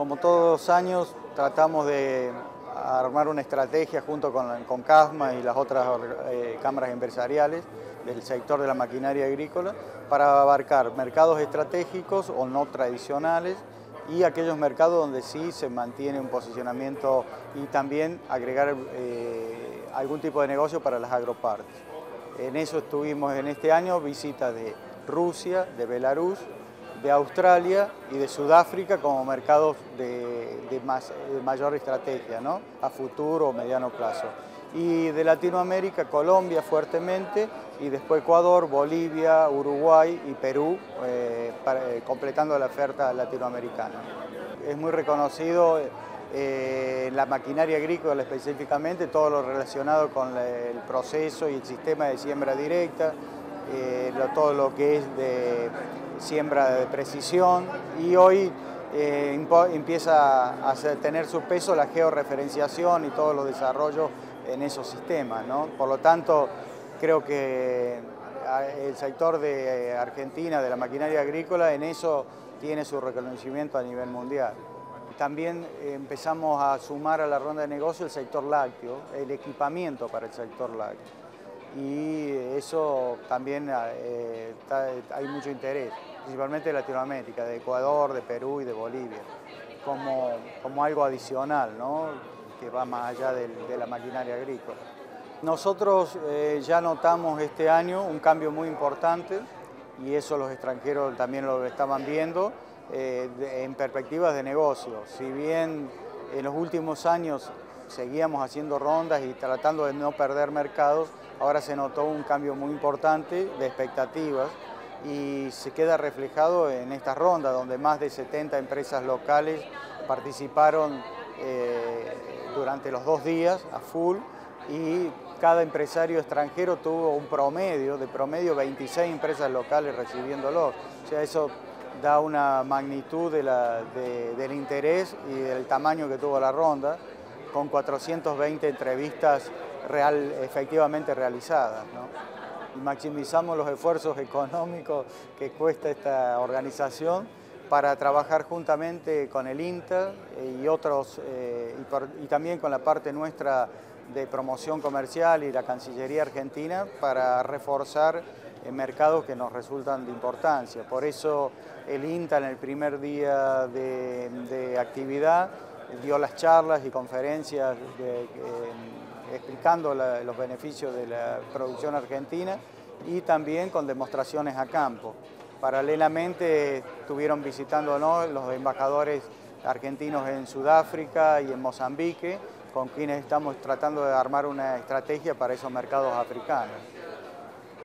como todos los años, tratamos de armar una estrategia junto con, con CASMA y las otras eh, cámaras empresariales del sector de la maquinaria agrícola para abarcar mercados estratégicos o no tradicionales y aquellos mercados donde sí se mantiene un posicionamiento y también agregar eh, algún tipo de negocio para las agropartes. En eso estuvimos en este año visitas de Rusia, de Belarus, de Australia y de Sudáfrica como mercados de, mayor estrategia, ¿no? a futuro o mediano plazo. Y de Latinoamérica, Colombia fuertemente, y después Ecuador, Bolivia, Uruguay y Perú, eh, eh, completando la oferta latinoamericana. Es muy reconocido eh, la maquinaria agrícola específicamente, todo lo relacionado con el proceso y el sistema de siembra directa, todo lo que es de siembra de precisión y hoy eh, empieza a tener su peso la georreferenciación y todos los desarrollos en esos sistemas. ¿no? Por lo tanto, creo que el sector de Argentina, de la maquinaria agrícola, en eso tiene su reconocimiento a nivel mundial. También empezamos a sumar a la ronda de negocio el sector lácteo, el equipamiento para el sector lácteo y eso también eh, hay mucho interés, principalmente de Latinoamérica, de Ecuador, de Perú y de Bolivia, como, como algo adicional, ¿no? que va más allá de, la maquinaria agrícola. Nosotros eh, ya notamos este año un cambio muy importante y eso los extranjeros también lo estaban viendo eh, en perspectivas de negocio. Si bien en los últimos años seguíamos haciendo rondas y tratando de no perder mercados, ahora se notó un cambio muy importante de expectativas y se queda reflejado en esta ronda donde más de 70 empresas locales participaron eh, durante los dos días a full y cada empresario extranjero tuvo un promedio, de promedio 26 empresas locales recibiéndolos. O sea, eso da una magnitud del interés y del tamaño que tuvo la ronda con 420 entrevistas efectivamente realizadas. Maximizamos los esfuerzos económicos que cuesta esta organización para trabajar juntamente con el INTA y otros, eh, y, también con la parte nuestra de promoción comercial y la Cancillería Argentina para reforzar mercados que nos resultan de importancia. Por eso el INTA en el primer día de actividad dio las charlas y conferencias explicando los beneficios de la producción argentina y también con demostraciones a campo. Paralelamente estuvieron visitándonos los embajadores argentinos en Sudáfrica y en Mozambique, con quienes estamos tratando de armar una estrategia para esos mercados africanos.